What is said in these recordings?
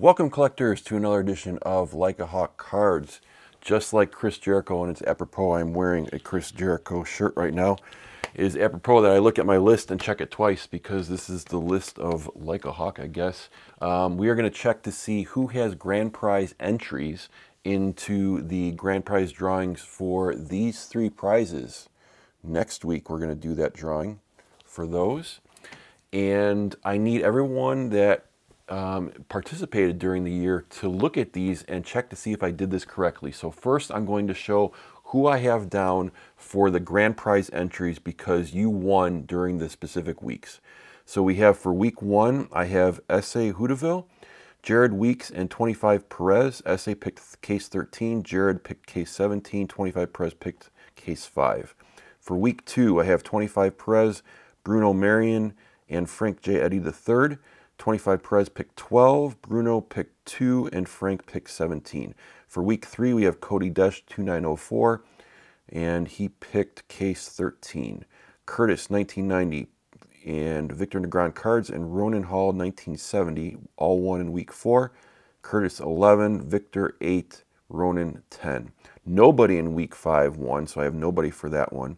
Welcome collectors to another edition of Like a Hawk cards. Just like Chris Jericho, and it's apropos I'm wearing a Chris Jericho shirt right now, it is apropos that I look at my list and check it twice because this is the list of Like a Hawk, I guess. Um, we are going to check to see who has grand prize entries into the grand prize drawings for these three prizes. Next week we're going to do that drawing for those. And I need everyone that um, participated during the year to look at these and check to see if I did this correctly. So first I'm going to show who I have down for the grand prize entries because you won during the specific weeks. So we have for week one, I have S.A. Hudeville, Jared Weeks, and 25 Perez. S.A. picked case 13, Jared picked case 17, 25 Perez picked case 5. For week two, I have 25 Perez, Bruno Marion, and Frank J. Eddy III. 25 Perez picked 12, Bruno picked 2, and Frank picked 17. For week 3, we have Cody Desch 2904, and he picked case 13. Curtis 1990, and Victor Negron Cards, and Ronan Hall 1970, all won in week 4. Curtis 11, Victor 8, Ronan 10. Nobody in week 5 won, so I have nobody for that one.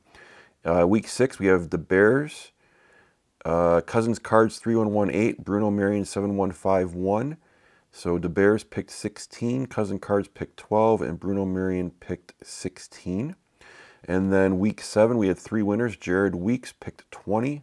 Uh, week 6, we have the Bears uh, Cousins Cards 3118, Bruno Marion 7151. So the Bears picked 16, Cousin Cards picked 12, and Bruno Marion picked 16. And then week seven, we had three winners. Jared Weeks picked 20,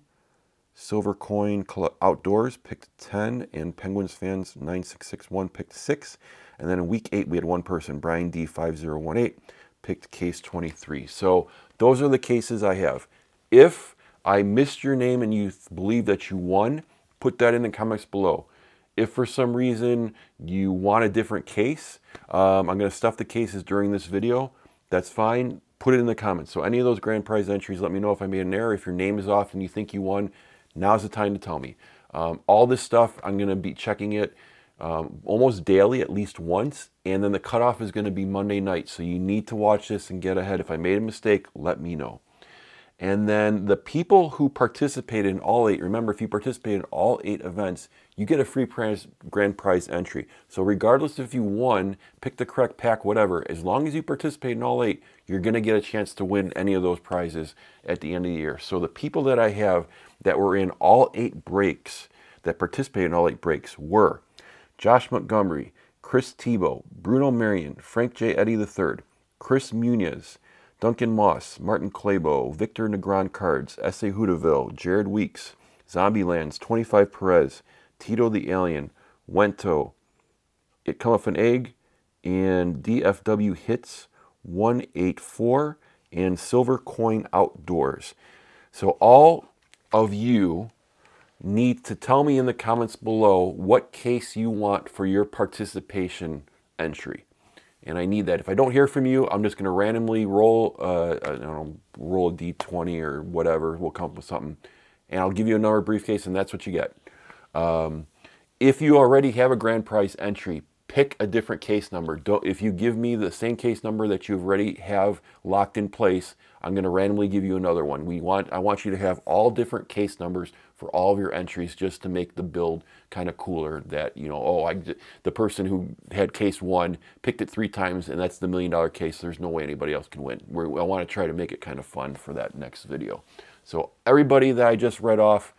Silver Coin Outdoors picked 10, and Penguins fans 9661 picked 6. And then in week eight, we had one person, Brian D5018, picked case 23. So those are the cases I have. If I missed your name and you believe that you won, put that in the comments below. If for some reason you want a different case, um, I'm going to stuff the cases during this video. That's fine. Put it in the comments. So any of those grand prize entries, let me know if I made an error. If your name is off and you think you won, now's the time to tell me. Um, all this stuff, I'm going to be checking it um, almost daily, at least once. And then the cutoff is going to be Monday night. So you need to watch this and get ahead. If I made a mistake, let me know. And then the people who participated in all eight, remember if you participate in all eight events, you get a free prize, grand prize entry. So regardless if you won, pick the correct pack, whatever, as long as you participate in all eight, you're gonna get a chance to win any of those prizes at the end of the year. So the people that I have that were in all eight breaks, that participated in all eight breaks were Josh Montgomery, Chris Tebow, Bruno Marion, Frank J. Eddy III, Chris Muniz, Duncan Moss, Martin Claybo, Victor Negron Cards, S.A. Hudeville, Jared Weeks, Zombielands, 25 Perez, Tito the Alien, Wento, It Come Off an Egg, and DFW Hits 184, and Silver Coin Outdoors. So all of you need to tell me in the comments below what case you want for your participation entry and I need that. If I don't hear from you, I'm just going to randomly roll, uh, I don't know, roll a d20 or whatever. We'll come up with something, and I'll give you another briefcase, and that's what you get. Um, if you already have a grand prize entry, pick a different case number. Don't, if you give me the same case number that you already have locked in place, I'm going to randomly give you another one. We want, I want you to have all different case numbers for all of your entries just to make the build kind of cooler that, you know, oh, I, the person who had case one picked it three times and that's the million dollar case. There's no way anybody else can win. We're, I want to try to make it kind of fun for that next video. So everybody that I just read off,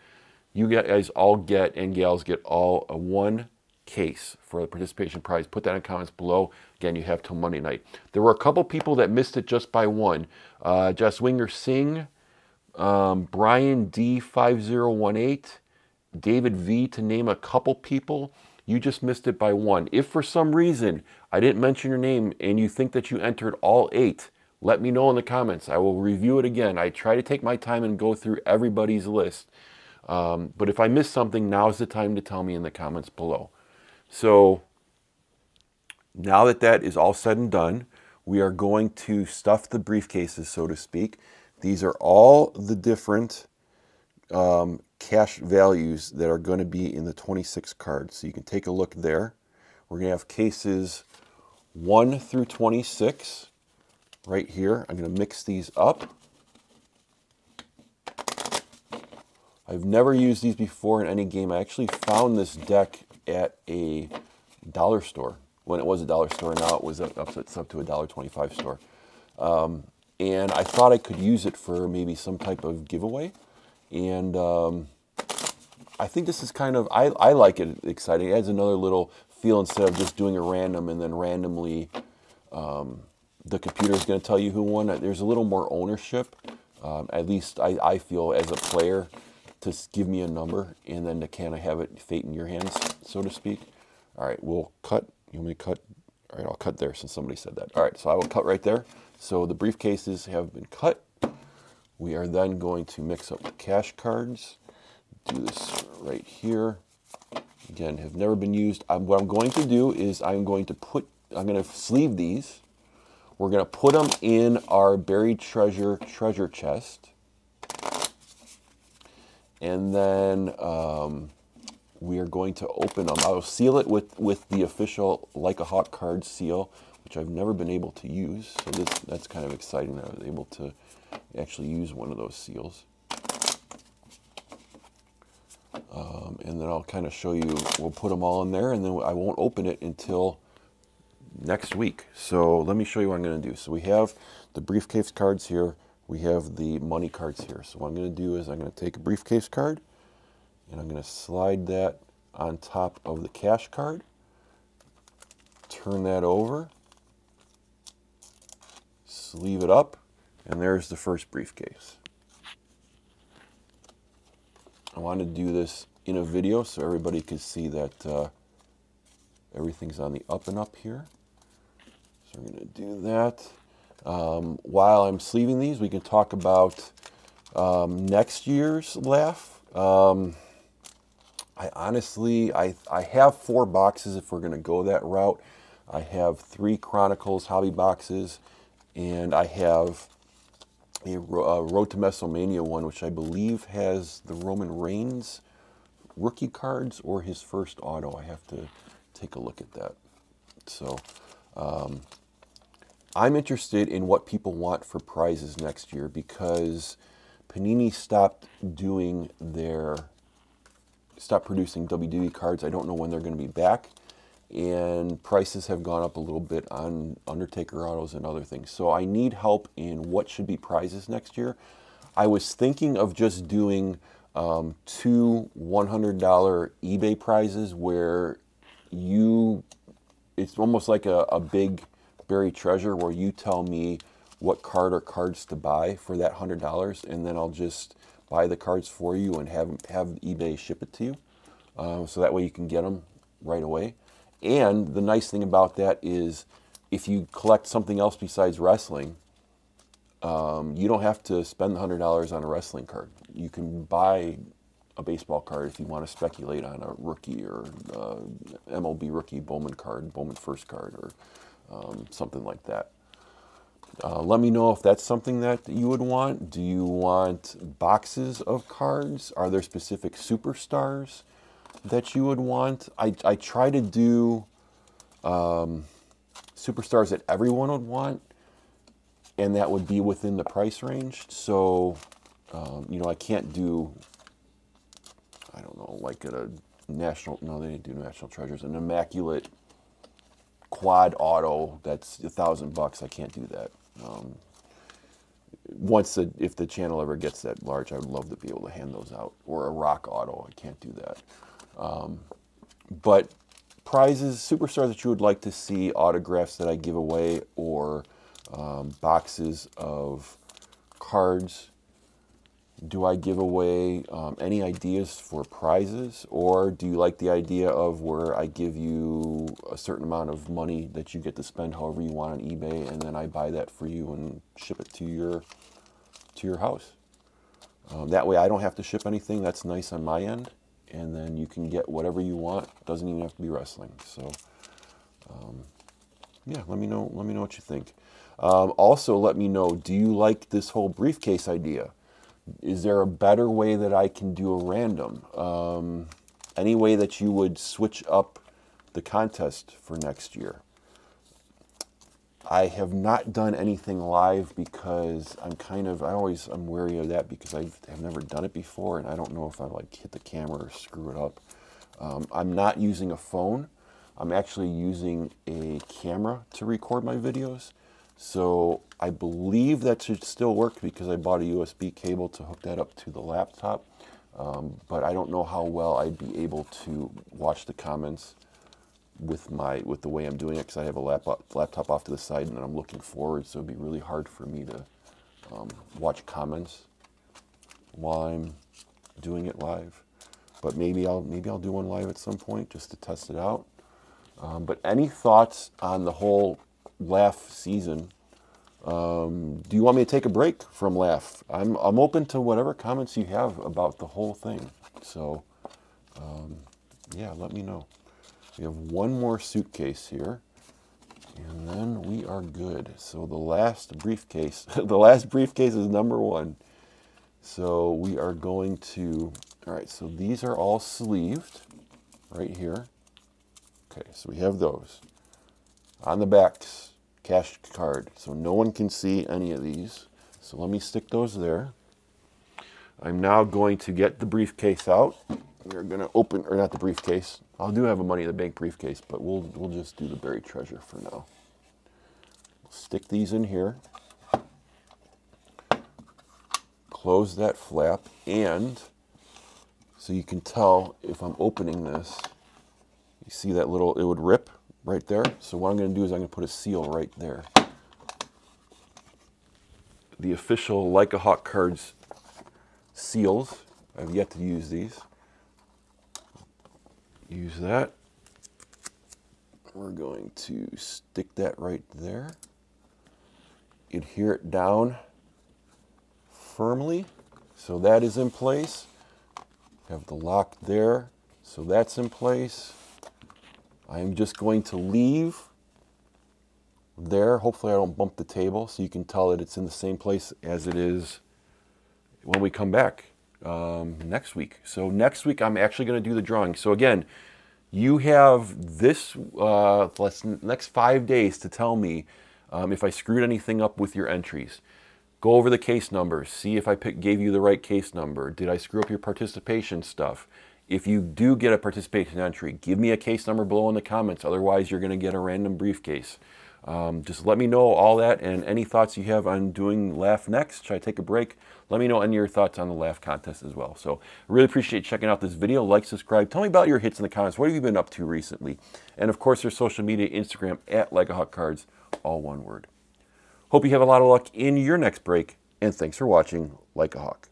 you guys all get and gals get all a one case for the participation prize. Put that in comments below. Again, you have till Monday night. There were a couple people that missed it just by one. Uh, Winger Singh, um, Brian D5018, David V, to name a couple people. You just missed it by one. If for some reason I didn't mention your name and you think that you entered all eight, let me know in the comments. I will review it again. I try to take my time and go through everybody's list. Um, but if I miss something, now's the time to tell me in the comments below. So now that that is all said and done, we are going to stuff the briefcases, so to speak. These are all the different um, cash values that are going to be in the 26 cards. So you can take a look there. We're going to have cases 1 through 26 right here. I'm going to mix these up. I've never used these before in any game. I actually found this deck at a dollar store when it was a dollar store. Now it was up, up, it's up to a dollar twenty-five store. Um, and I thought I could use it for maybe some type of giveaway. And um, I think this is kind of, I, I like it exciting. It adds another little feel instead of just doing a random and then randomly um, the computer is going to tell you who won. There's a little more ownership, um, at least I, I feel as a player, to give me a number and then to kind of have it fate in your hands, so to speak. All right, we'll cut. You want me to cut? All right, I'll cut there since somebody said that. All right, so I will cut right there. So the briefcases have been cut. We are then going to mix up the cash cards. Do this right here. Again, have never been used. I'm, what I'm going to do is I'm going to put, I'm going to sleeve these. We're going to put them in our buried treasure treasure chest. And then um, we are going to open them. I'll seal it with, with the official Like a Hawk card seal which I've never been able to use. So this, that's kind of exciting that I was able to actually use one of those seals. Um, and then I'll kind of show you, we'll put them all in there and then I won't open it until next week. So let me show you what I'm going to do. So we have the briefcase cards here. We have the money cards here. So what I'm going to do is I'm going to take a briefcase card and I'm going to slide that on top of the cash card. Turn that over sleeve it up, and there's the first briefcase. I want to do this in a video so everybody could see that uh, everything's on the up and up here. So we're going to do that. Um, while I'm sleeving these, we can talk about um, next year's LAHF. Um, I honestly, I, I have four boxes if we're going to go that route. I have three Chronicles hobby boxes and I have a, a Road to WrestleMania one, which I believe has the Roman Reigns rookie cards or his first auto. I have to take a look at that. So um, I'm interested in what people want for prizes next year because Panini stopped doing their stopped producing WWE cards. I don't know when they're going to be back and prices have gone up a little bit on Undertaker autos and other things. So I need help in what should be prizes next year. I was thinking of just doing um, two $100 eBay prizes where you, it's almost like a, a big buried treasure where you tell me what card or cards to buy for that $100 and then I'll just buy the cards for you and have, have eBay ship it to you. Uh, so that way you can get them right away. And the nice thing about that is if you collect something else besides wrestling, um, you don't have to spend the $100 on a wrestling card. You can buy a baseball card if you want to speculate on a rookie or uh, MLB rookie Bowman card, Bowman first card, or um, something like that. Uh, let me know if that's something that you would want. Do you want boxes of cards? Are there specific superstars? that you would want. I, I try to do um, superstars that everyone would want, and that would be within the price range. So, um, you know, I can't do, I don't know, like a national, no, they didn't do national treasures, an immaculate quad auto that's a thousand bucks. I can't do that. Um, once the, if the channel ever gets that large, I would love to be able to hand those out. Or a rock auto, I can't do that. Um, but prizes, superstars that you would like to see, autographs that I give away, or um, boxes of cards. Do I give away um, any ideas for prizes, or do you like the idea of where I give you a certain amount of money that you get to spend however you want on eBay, and then I buy that for you and ship it to your to your house? Um, that way, I don't have to ship anything. That's nice on my end and then you can get whatever you want. Doesn't even have to be wrestling. So, um, yeah, let me know. Let me know what you think. Um, also, let me know. Do you like this whole briefcase idea? Is there a better way that I can do a random? Um, any way that you would switch up the contest for next year? I have not done anything live because I'm kind of, I always, I'm wary of that because I've, never done it before and I don't know if I like hit the camera or screw it up. Um, I'm not using a phone. I'm actually using a camera to record my videos. So I believe that should still work because I bought a USB cable to hook that up to the laptop. Um, but I don't know how well I'd be able to watch the comments with my with the way I'm doing it because I have a laptop laptop off to the side and I'm looking forward, so it'd be really hard for me to um, watch comments while I'm doing it live. But maybe I'll maybe I'll do one live at some point just to test it out. Um, but any thoughts on the whole LAHF season? Um, do you want me to take a break from LAHF? I'm I'm open to whatever comments you have about the whole thing. So um, yeah, let me know. We have one more suitcase here. And then we are good. So the last briefcase, the last briefcase is number one. So we are going to, all right, so these are all sleeved right here. Okay, so we have those. On the back cash card. So no one can see any of these. So let me stick those there. I'm now going to get the briefcase out. We're going to open, or not the briefcase. I'll do have a money in the bank briefcase, but we'll, we'll just do the buried treasure for now. Stick these in here. Close that flap, and so you can tell if I'm opening this, you see that little, it would rip right there. So what I'm going to do is I'm going to put a seal right there. The official Like a Hawk Cards seals. I've yet to use these. Use that. We're going to stick that right there. Adhere it down firmly. So that is in place. Have the lock there. So that's in place. I'm just going to leave there. Hopefully I don't bump the table so you can tell that it's in the same place as it is when we come back um, next week. So next week I'm actually going to do the drawing. So again, you have this uh, next five days to tell me um, if I screwed anything up with your entries. Go over the case numbers. See if I pick, gave you the right case number. Did I screw up your participation stuff? If you do get a participation entry, give me a case number below in the comments. Otherwise, you're going to get a random briefcase. Um, just let me know all that and any thoughts you have on doing LAHF next. Should I take a break? Let me know any of your thoughts on the LAHF contest as well. So I really appreciate checking out this video. Like, subscribe. Tell me about your hits in the comments. What have you been up to recently? And of course, there's social media, Instagram, at Like a Hawk Cards, all one word. Hope you have a lot of luck in your next break. And thanks for watching Like a Hawk.